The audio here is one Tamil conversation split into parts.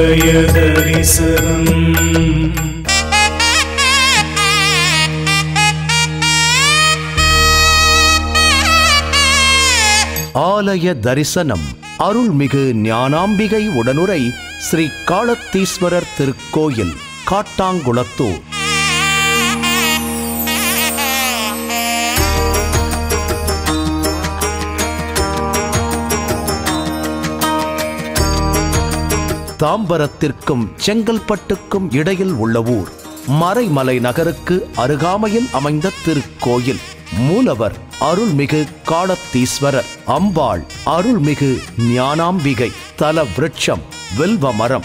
ஆலய தரிசனம் ஆலய தரிசனம். அருள்மிகு ஞானாம்பிகை உடனுரை ஸ்ரீ காளத்தீஸ்வரர் திருக்கோயில் காட்டாங்குளத்தூர். தாம்பரத்திற்கும் செங்கல்பட்டுக்கும் இடையில் உள்ள ஊர் மறைமலை நகருக்கு அருகாமையில் அமைந்த திருக்கோயில். மூலவர் அருள்மிகு காளத்தீஸ்வரர் அம்பாள் அருள்மிகு ஞானாம்பிகை தல விருட்சம் வில்வ மரம்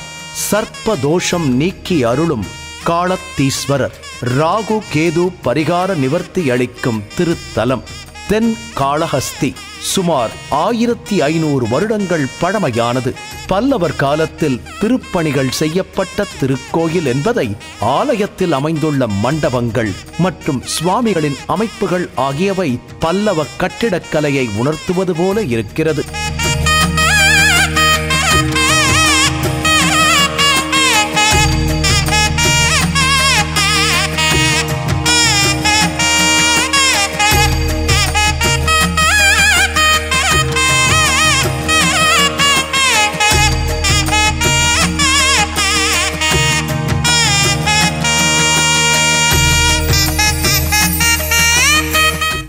சர்ப்பதோஷம் நீக்கி அருளும் காளத்தீஸ்வரர் ராகு கேது பரிகார நிவர்த்தி அளிக்கும் திருத்தலம். தென் காளஹஸ்தி சுமார் ஆயிரத்தி ஐநூறு வருடங்கள் பழமையானது. பல்லவர் காலத்தில் திருப்பணிகள் செய்யப்பட்ட திருக்கோயில் என்பதை ஆலயத்தில் அமைந்துள்ள மண்டபங்கள் மற்றும் சுவாமிகளின் அமைப்புகள் ஆகியவை பல்லவ கட்டிடக்கலையை உணர்த்துவது போல இருக்கிறது.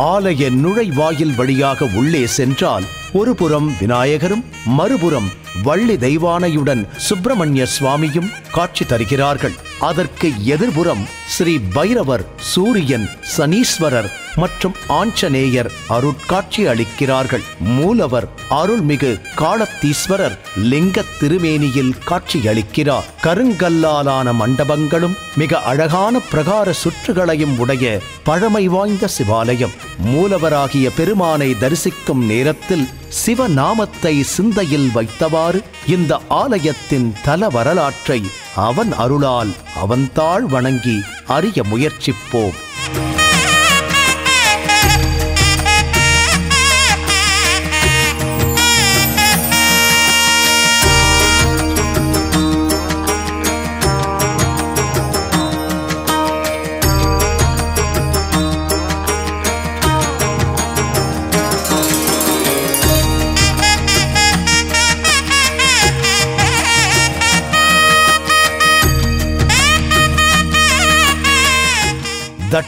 ஆலய நுழைவாயில் வழியாக உள்ளே சென்றால் ஒருபுறம் விநாயகரும் மறுபுறம் வள்ளி தெய்வானையுடன் சுப்பிரமணிய சுவாமியும் காட்சி தருகிறார்கள். அதற்கு எதிர்புறம் ஸ்ரீ பைரவர் சூரியன் சனீஸ்வரர் மற்றும் ஆஞ்சநேயர் அருட்காட்சி அளிக்கிறார்கள். மூலவர் அருள்மிகு காளத்தீஸ்வரர் லிங்க திருமேனியில் காட்சி அளிக்கிறார். கருங்கல்லாலான மண்டபங்களும் மிக அழகான பிரகார சுற்றுகளையும் உடைய பழமை வாய்ந்த சிவாலயம். மூலவராகிய பெருமானை தரிசிக்கும் நேரத்தில் சிவநாமத்தை சிந்தையில் வைத்தவாறு இந்த ஆலயத்தின் தல வரலாற்றை அவன் அருளால் அவன்தாள் வணங்கி அறிய முயற்சிப்போம்.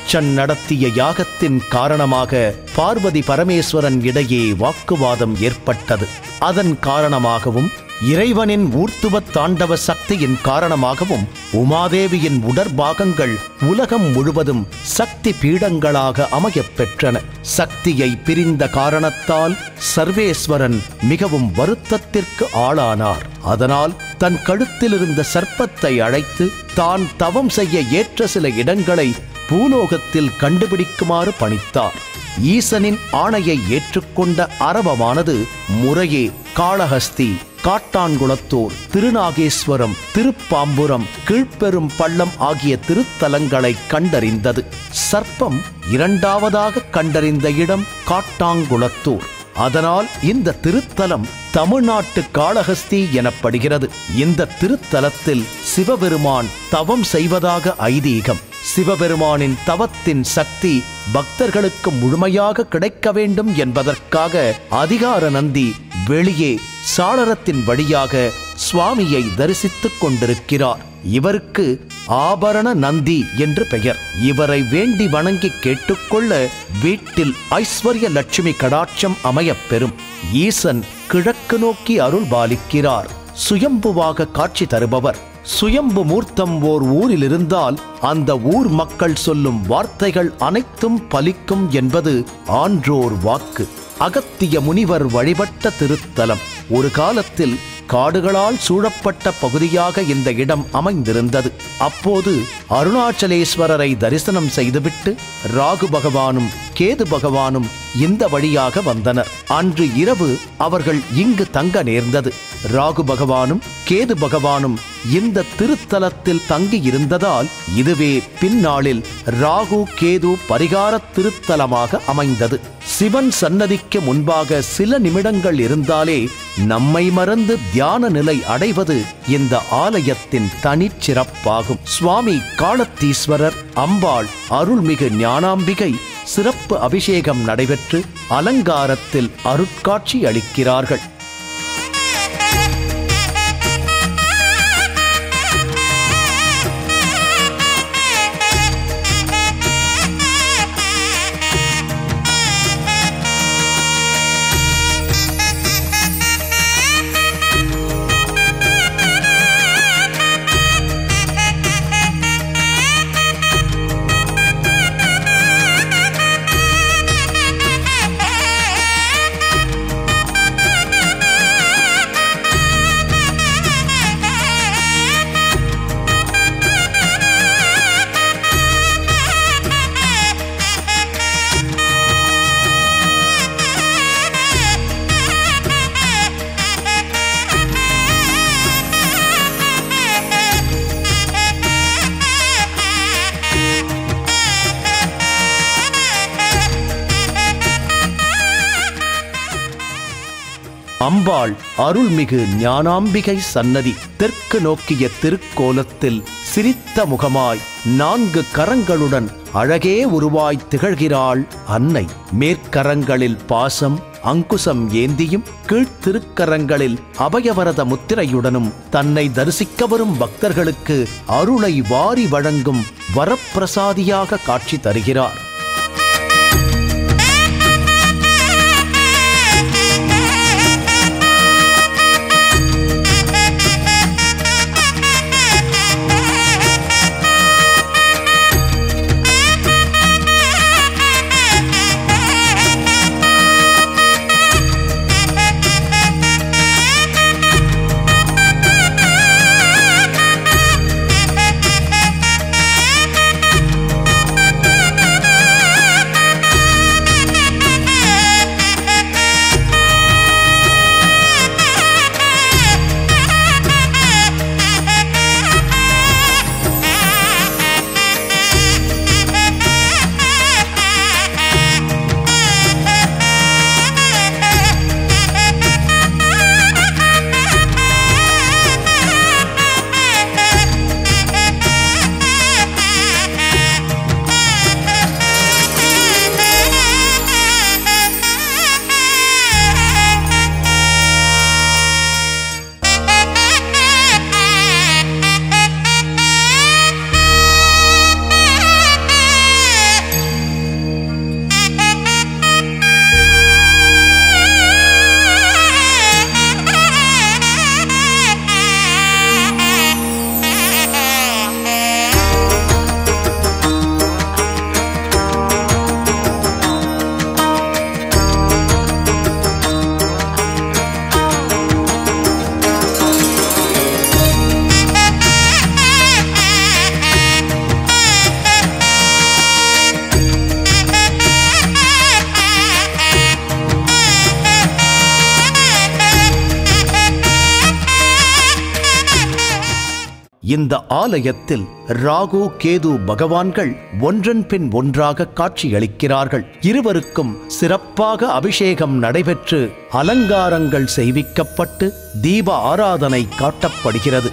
தட்சன் நடத்திய யாகத்தின் காரணமாக பார்வதி பரமேஸ்வரன் இடையே வாக்குவாதம் ஏற்பட்டது. அதன் காரணமாகவும் இறைவனின் ஊர்த்துவ தாண்டவ சக்தியின் காரணமாகவும் உமாதேவியின் உடற்பாகங்கள் உலகம் முழுவதும் சக்தி பீடங்களாக அமையப் பெற்றன. சக்தியை பிரிந்த காரணத்தால் சர்வேஸ்வரன் மிகவும் வருத்தத்திற்கு ஆளானார். அதனால் தன் கழுத்திலிருந்த சர்ப்பத்தை அழைத்து தான் தவம் செய்ய ஏற்ற சில இடங்களை பூலோகத்தில் கண்டுபிடிக்குமாறு பணித்தார். ஈசனின் ஆணையை ஏற்றுக்கொண்ட அரபமானது முறையே காளஹஸ்தி காட்டான்குளத்தூர் திருநாகேஸ்வரம் திருப்பாம்புரம் கீழ்ப்பெரும் பள்ளம் ஆகிய திருத்தலங்களை கண்டறிந்தது. சர்ப்பம் இரண்டாவதாக கண்டறிந்த இடம் காட்டாங்குளத்தூர் அதனால் இந்த திருத்தலம் தமிழ்நாட்டு காளஹஸ்தி எனப்படுகிறது. இந்த திருத்தலத்தில் சிவபெருமான் தவம் செய்வதாக ஐதீகம். சிவபெருமானின் தவத்தின் சக்தி பக்தர்களுக்கு முழுமையாக கிடைக்க வேண்டும் என்பதற்காக அதிகார நந்தி வெளியே சாளரத்தின் வழியாக சுவாமியை தரிசித்துக் கொண்டிருக்கிறார். இவருக்கு ஆபரண நந்தி என்று பெயர். இவரை வேண்டி வணங்கி கேட்டுக்கொள்ள வீட்டில் ஐஸ்வர்ய லட்சுமி கடாட்சம் அமையப் பெறும். ஈசன் கிழக்கு நோக்கி அருள் பாலிக்கிறார் சுயம்புவாக காட்சி தருபவர். சுயம்பு மூர்த்தம் ஓர் ஊரில் இருந்தால் அந்த ஊர் மக்கள் சொல்லும் வார்த்தைகள் அனைத்தும் பலிக்கும் என்பது ஆன்றோர் வாக்கு. அகத்திய முனிவர் வழிபட்ட திருத்தலம். ஒரு காலத்தில் காடுகளால் சூழப்பட்ட பகுதியாக இந்த இடம் அமைந்திருந்தது. அப்போது அருணாச்சலேஸ்வரரை தரிசனம் செய்துவிட்டு ராகு பகவானும் கேது பகவானும் இந்த வழியாக வந்தனர். அன்று இரவு அவர்கள் இங்கு தங்க நேர்ந்தது. ராகு பகவானும் கேது பகவானும் இந்த திருத்தலத்தில் தங்கி இருந்ததால் இதுவே பின்னாளில் ராகு கேது பரிகார திருத்தலமாக அமைந்தது. சிவன் சன்னதிக்கு முன்பாக சில நிமிடங்கள் இருந்தாலே நம்மை மறந்து தியான நிலை அடைவது இந்த ஆலயத்தின் தனிச்சிறப்பாகும். சுவாமி காலத்தீஸ்வரர் அம்பாள் அருள்மிகு ஞானாம்பிகை சிறப்பு அபிஷேகம் நடைபெற்று அலங்காரத்தில் அருட்காட்சி அளிக்கிறார்கள். அம்பாள் அருள்மிகு ஞானாம்பிகை சன்னதி தெற்கு நோக்கிய திருக்கோலத்தில் சிரித்த முகமாய் நான்கு கரங்களுடன் அழகே உருவாய் திகழ்கிறாள் அன்னை. மேற்கரங்களில் பாசம் அங்குசம் ஏந்தியும் கீழ்த்திருக்கரங்களில் அபயவரத முத்திரையுடனும் தன்னை தரிசிக்க வரும் பக்தர்களுக்கு அருளை வாரி வழங்கும் வரப்பிரசாதியாக காட்சி தருகிறார். இந்த ஆலயத்தில் ராகு கேது பகவான்கள் ஒன்றன் பின் ஒன்றாக காட்சியளிக்கிறார்கள். இருவருக்கும் சிறப்பாக அபிஷேகம் நடைபெற்று அலங்காரங்கள் செய்விக்கப்பட்டு தீப ஆராதனை காட்டப்படுகிறது.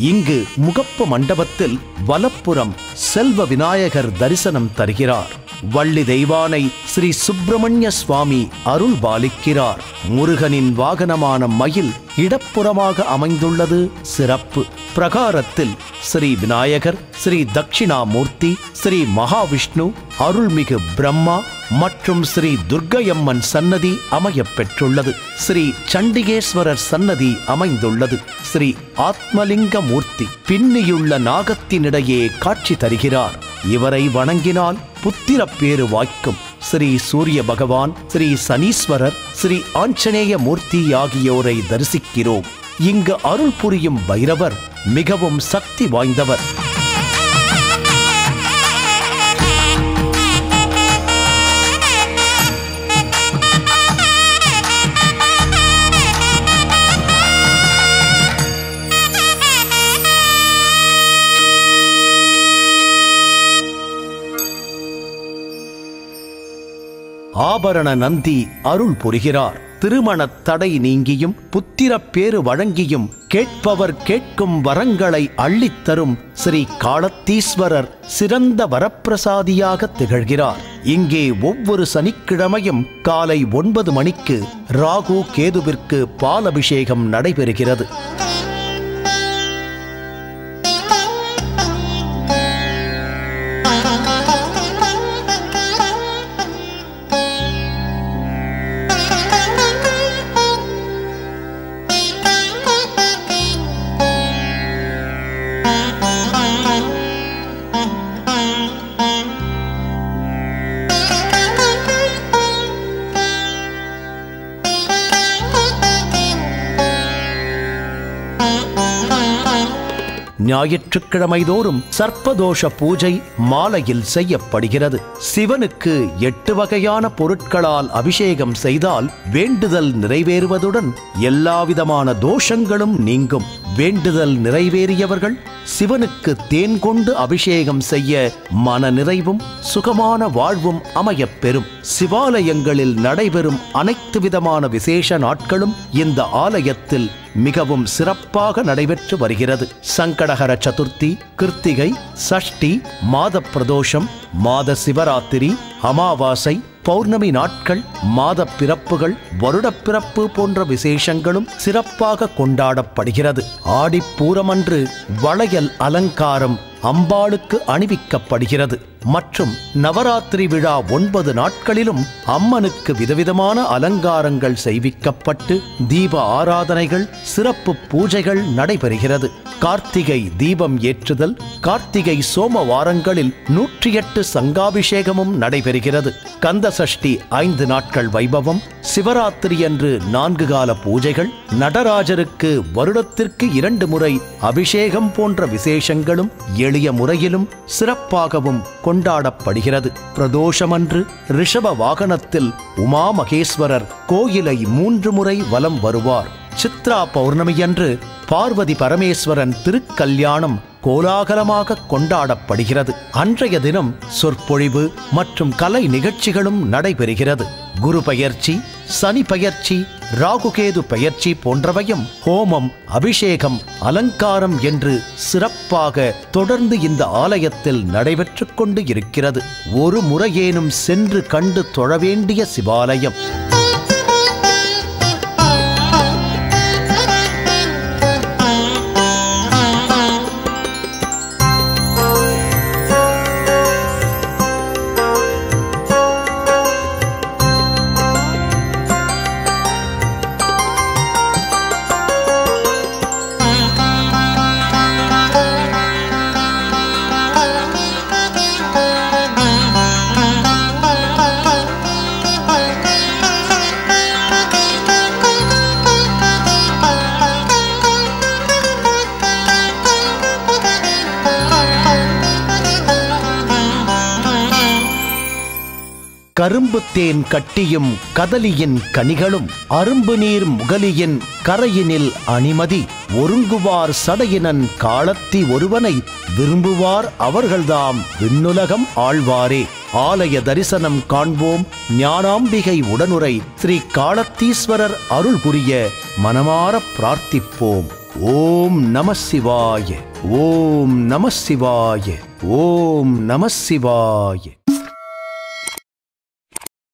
இங்கு முகப்பு மண்டபத்தில் வலப்புறம் செல்வ விநாயகர் தரிசனம் தருகிறார். வள்ளி தெய்வானை ஸ்ரீ சுப்பிரமணிய சுவாமி அருள் பாலிக்கிறார். முருகனின் வாகனமான மயில் இடப்புறமாக அமைந்துள்ளது சிறப்பு. பிரகாரத்தில் ஸ்ரீ விநாயகர் ஸ்ரீ தட்சிணாமூர்த்தி ஸ்ரீ மகாவிஷ்ணு அருள்மிகு பிரம்மா மற்றும் ஸ்ரீ துர்க்கையம்மன் சன்னதி அமையப் பெற்றுள்ளது ஸ்ரீ சண்டிகேஸ்வரர் சன்னதி அமைந்துள்ளது. ஸ்ரீ ஆத்மலிங்க மூர்த்தி பின்னியுள்ள நாகத்தினிடையே காட்சி தருகிறார். இவரை வணங்கினால் புத்திரப் பேறு வாய்க்கும். ஸ்ரீ சூரிய பகவான் ஸ்ரீ சனீஸ்வரர் ஸ்ரீ ஆஞ்சநேய மூர்த்தி ஆகியோரை தரிசிக்கிறோம். இங்கு அருள் புரியும் பைரவர் மிகவும் சக்தி வாய்ந்தவர். ஆபரண நந்தி அருள் புரிகிறார். திருமணத் தடை நீங்கியும் புத்திரப் பேறு வழங்கியும் கேட்பவர் கேட்கும் வரங்களை அள்ளித்தரும் ஸ்ரீ காலத்தீஸ்வரர் சிறந்த வரப்பிரசாதியாக திகழ்கிறார். இங்கே ஒவ்வொரு சனிக்கிழமையும் காலை ஒன்பது மணிக்கு ராகு கேதுவிற்கு பாலபிஷேகம் நடைபெறுகிறது. ஞாயிற்றுக்கிழமை தோறும் சர்ப்பதோஷ பூஜை மாலையில் செய்யப்படுகிறது. சிவனுக்கு எட்டு வகையான பொருட்களால் அபிஷேகம் செய்தால் வேண்டுதல் நிறைவேறுவதுடன் எல்லாவிதமான தோஷங்களும் நீங்கும். வேண்டுதல் நிறைவேறியவர்கள் சிவனுக்கு தேன் கொண்டு அபிஷேகம் செய்ய மன நிறைவும் சுகமான வாழ்வும் அமையப் பெறும் சிவாலயங்களில் நடைபெறும் அனைத்து விதமான விசேஷ நாட்களும் இந்த ஆலயத்தில் மிகவும் சிறப்பாக நடைபெற்று வருகிறது. சங்கடகர சதுர்த்தி கிருத்திகை சஷ்டி மாத பிரதோஷம் மாத சிவராத்திரி அமாவாசை பௌர்ணமி நாட்கள் மாத பிறப்புகள் வருட பிறப்பு போன்ற விசேஷங்களும் சிறப்பாக கொண்டாடப்படுகிறது. ஆடிப்பூரமன்று வளையல் அலங்காரம் அம்பாளுக்கு அணிவிக்கப்படுகிறது. மற்றும் நவராத்திரி விழா ஒன்பது நாட்களிலும் அம்மனுக்கு விதவிதமான அலங்காரங்கள் செய்விக்கப்பட்டு தீப ஆராதனைகள் சிறப்பு பூஜைகள் நடைபெறுகிறது. கார்த்திகை தீபம் ஏற்றுதல் கார்த்திகை சோமவாரங்களில் நூற்றி எட்டு சங்காபிஷேகமும் நடைபெறுகிறது. கந்த சஷ்டி ஐந்து நாட்கள் வைபவம் சிவராத்திரி அன்று நான்கு கால பூஜைகள் நடராஜருக்கு வருடத்திற்கு இரண்டு முறை அபிஷேகம் போன்ற விசேஷங்களும் எளிய முறையிலும் சிறப்பாகவும் கொண்டாடப்படுகிறது. பிரதோஷமன்று ரிஷப வாகனத்தில் உமா மகேஸ்வரர் கோயிலை மூன்று முறை வலம் வருவார். சித்ரா பௌர்ணமியன்று பார்வதி பரமேஸ்வரன் திருக்கல்யாணம் கோலாகலமாக கொண்டாடப்படுகிறது. அன்றைய தினம் சொற்பொழிவு மற்றும் கலை நிகழ்ச்சிகளும் நடைபெறுகிறது. குரு பயிற்சி சனி பயிற்சி ராகுகேது பயிற்சி போன்றவையும் ஹோமம் அபிஷேகம் அலங்காரம் என்று சிறப்பாக தொடர்ந்து இந்த ஆலயத்தில் நடைபெற்றுக் கொண்டு இருக்கிறது. ஒரு முறையேனும் சென்று கண்டு தொழ வேண்டிய சிவாலயம். கரும்பு தேன் கட்டியும் கதலியின் கனிகளும் அரும்பு நீர் முகலியின் கரையினில் அணிமதி. ஒருங்குவார் சடையினன் காலத்தி ஒருவனை விரும்புவார் அவர்கள்தாம் விண்ணுலகம் ஆழ்வாரே. ஆலய தரிசனம் காண்போம் ஞானாம்பிகை உடனுரை. ஸ்ரீ காலத்தீஸ்வரர் அருள் புரிய மனமார பிரார்த்திப்போம். ஓம் நம சிவாய ஓம் நம சிவாய ஓம் நம சிவாய.